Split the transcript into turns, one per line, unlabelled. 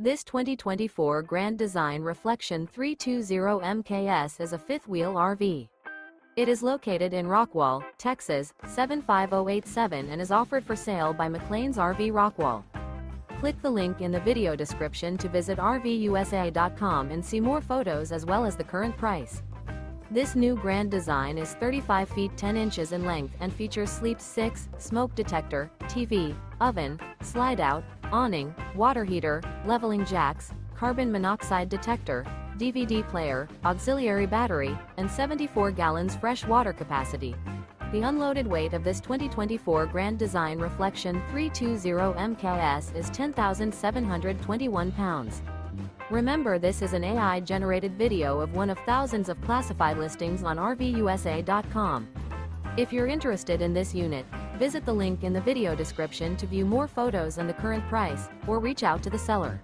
This 2024 Grand Design Reflection 320 MKS is a fifth-wheel RV. It is located in Rockwall, Texas, 75087 and is offered for sale by McClain's RV Rockwall. Click the link in the video description to visit RVUSA.com and see more photos as well as the current price. This new Grand Design is 35 feet 10 inches in length and features sleep 6, smoke detector, TV, oven, slide-out, awning, water heater, leveling jacks, carbon monoxide detector, DVD player, auxiliary battery, and 74 gallons fresh water capacity. The unloaded weight of this 2024 Grand Design Reflection 320 MKS is 10,721 pounds. Remember this is an AI-generated video of one of thousands of classified listings on RVUSA.com. If you're interested in this unit, visit the link in the video description to view more photos and the current price, or reach out to the seller.